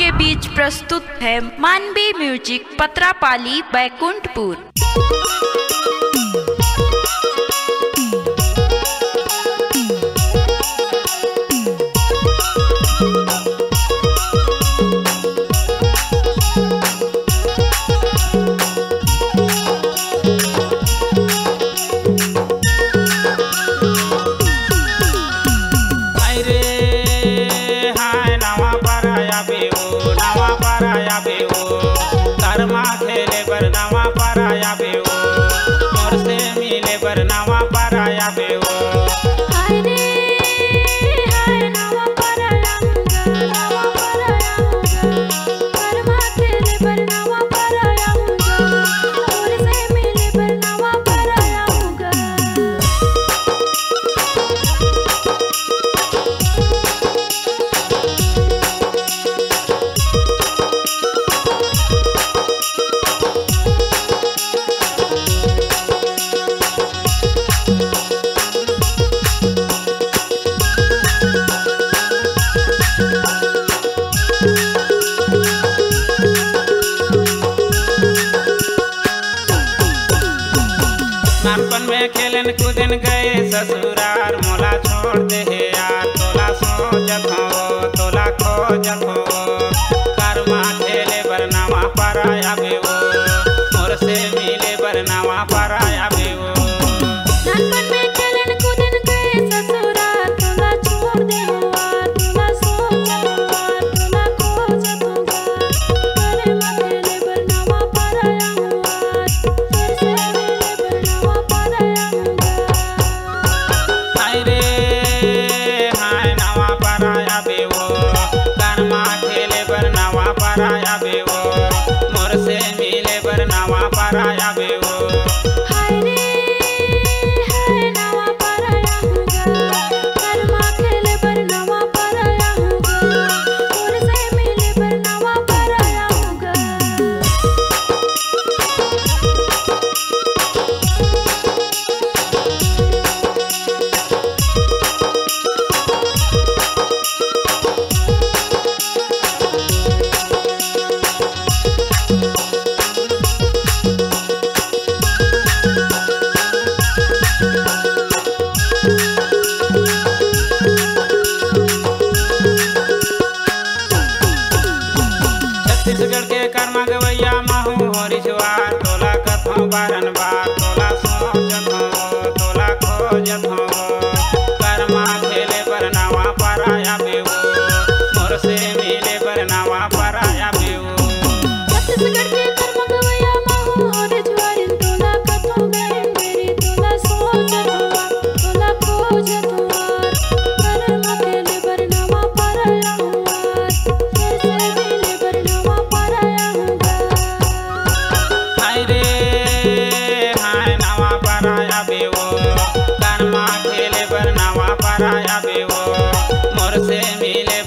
आपके बीच प्रस्तुत है मानवी म्यूज़िक पत्रापाली बैकुंठपुर। धर्मा कराया भी के खेलन कूदन गए, ससुरार मोला छोड़ दे हे यार। तोला सो हो, तोला खो हो। कर्मा खेले बरनामा पराया आवे wa para. छत्तीसगढ़ के कर्मा गवैया महू हरिश्वर Dile